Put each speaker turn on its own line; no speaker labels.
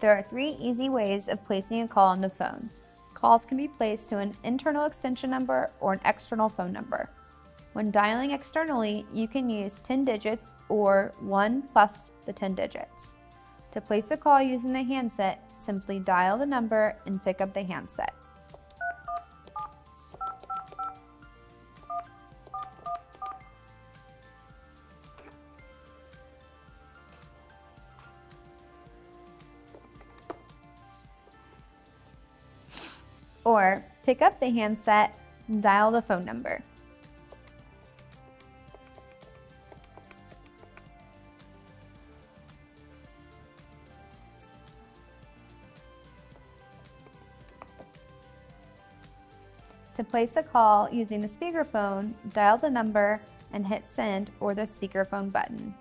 There are three easy ways of placing a call on the phone. Calls can be placed to an internal extension number or an external phone number. When dialing externally, you can use 10 digits or 1 plus the 10 digits. To place a call using the handset, simply dial the number and pick up the handset. Or pick up the handset and dial the phone number. To place a call using the speakerphone, dial the number and hit send or the speakerphone button.